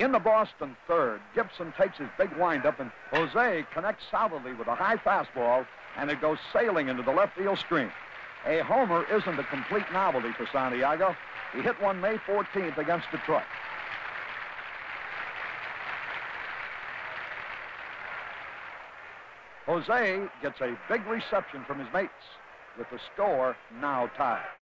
In the Boston third, Gibson takes his big windup, and Jose connects solidly with a high fastball, and it goes sailing into the left field screen. A homer isn't a complete novelty for Santiago. He hit one May 14th against Detroit. Jose gets a big reception from his mates, with the score now tied.